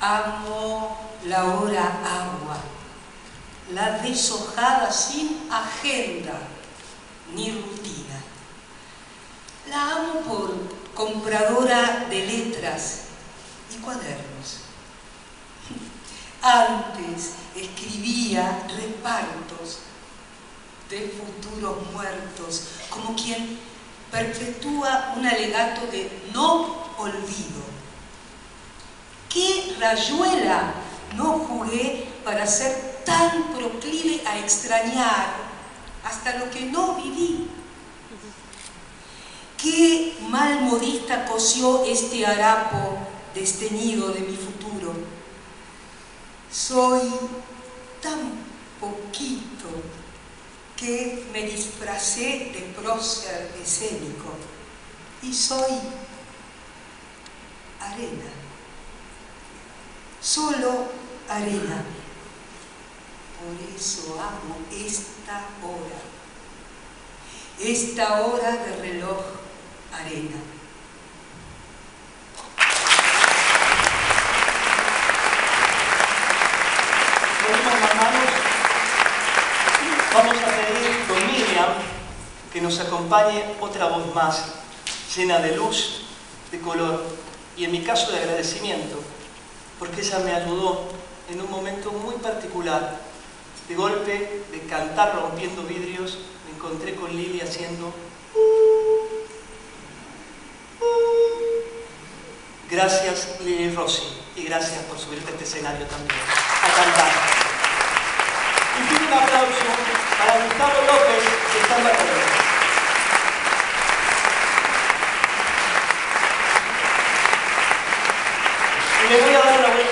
Amo la hora agua, la deshojada sin agenda ni rutina. La amo por compradora de letras y cuadernos. Antes escribía repartos de futuros muertos, como quien perpetúa un alegato de no olvido. ¿Qué rayuela no jugué para ser tan proclive a extrañar hasta lo que no viví? ¿Qué mal modista cosió este harapo desteñido de mi futuro? Soy tan poquito que me disfracé de prócer escénico y soy arena, solo arena. Por eso amo esta hora, esta hora de reloj arena. Vamos a pedir con Miriam que nos acompañe otra voz más, llena de luz, de color y en mi caso de agradecimiento, porque ella me ayudó en un momento muy particular. De golpe, de cantar rompiendo vidrios, me encontré con Lili haciendo... Gracias Lili Rossi y gracias por subirte a este escenario también, a cantar. Y pido un aplauso para Gustavo López, que está en la Y le voy a dar una vuelta.